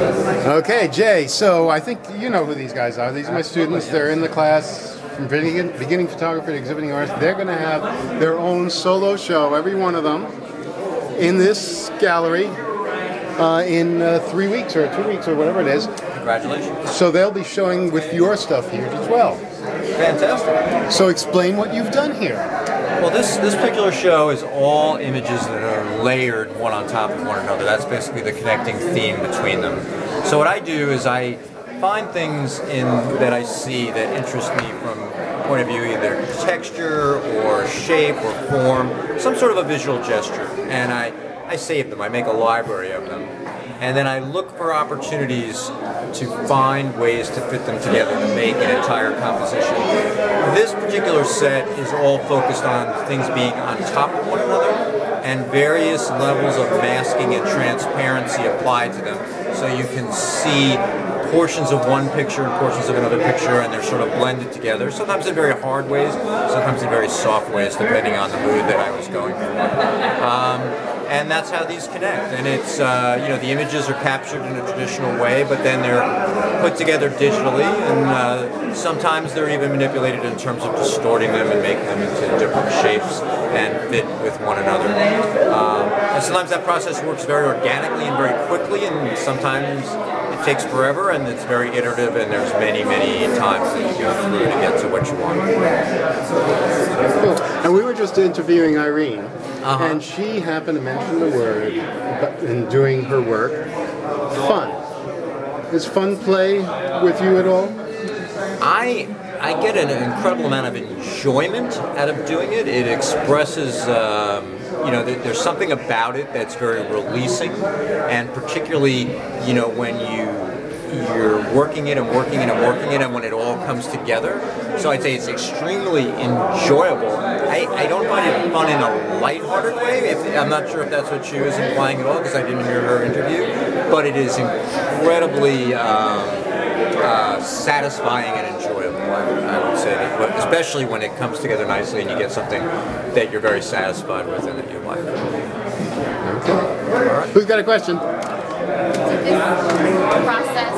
Okay, Jay, so I think you know who these guys are. These are my students. They're in the class from beginning, beginning photography to exhibiting artists. They're going to have their own solo show, every one of them, in this gallery uh, in uh, three weeks or two weeks or whatever it is. Congratulations. So they'll be showing with your stuff here as well. Fantastic. So explain what you've done here. Well, this, this particular show is all images that are layered one on top of one another. That's basically the connecting theme between them. So what I do is I find things in that I see that interest me from point of view either texture or shape or form, some sort of a visual gesture. And I, I save them, I make a library of them. And then I look for opportunities to find ways to fit them together to make an entire composition. This particular set is all focused on things being on top of one another and various levels of masking and transparency applied to them so you can see portions of one picture and portions of another picture and they're sort of blended together, sometimes in very hard ways, sometimes in very soft ways depending on the mood that I was going for. Um, and that's how these connect. And it's uh, you know the images are captured in a traditional way, but then they're put together digitally, and uh, sometimes they're even manipulated in terms of distorting them and making them into different shapes and fit with one another. Um, and sometimes that process works very organically and very quickly, and sometimes it takes forever and it's very iterative and there's many, many times that you go through to get to what you want. And we were just interviewing Irene, Uh-huh. and she happened to mention the word in doing her work, fun. Is fun play with you at all? I I get an incredible amount of enjoyment out of doing it. It expresses, um, you know, there, there's something about it that's very releasing, and particularly, you know, when you you're working it and working it and working it, and when it all comes together. So I'd say it's extremely enjoyable. I, I don't find it fun in a lighthearted way. If, I'm not sure if that's what she was implying at all because I didn't hear her interview, but it is incredibly. Um, uh, satisfying and enjoyable, I would, I would say, but especially when it comes together nicely and you get something that you're very satisfied with and that you like. Okay. Who's got a question? Did this process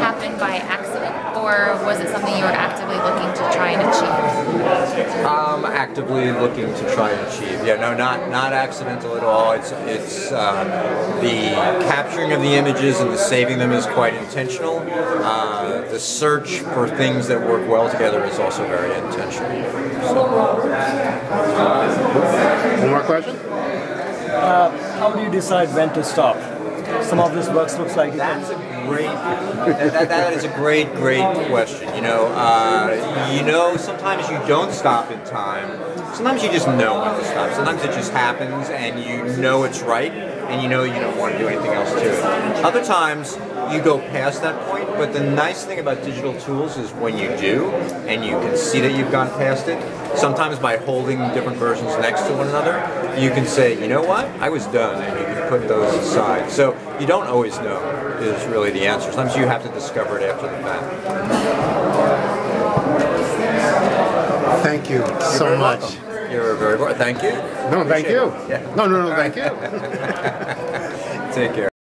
happen by accident, or was it something you were actively looking to try and achieve? Um, actively looking to try and achieve. Yeah, no, not not accidental at all. It's it's uh, the capturing of the images and the saving them is quite intentional. Uh, the search for things that work well together is also very intentional. One more question? How do you decide when to stop? Some of this works looks like That's a great. that, that, that is a great, great question. You know, uh, you know, sometimes you don't stop in time. Sometimes you just know when to stop. Sometimes it just happens, and you know it's right, and you know you don't want to do anything else to it. Other times you go past that point, but the nice thing about digital tools is when you do, and you can see that you've gone past it. Sometimes by holding different versions next to one another, you can say, you know what, I was done, and you can put those aside. So you don't always know is really the answer. Sometimes you have to discover it after the fact. Thank you so You're much. welcome. You're very welcome. Thank you. No, thank you. Yeah. No, no, no, thank you. Take care.